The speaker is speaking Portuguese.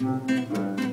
Música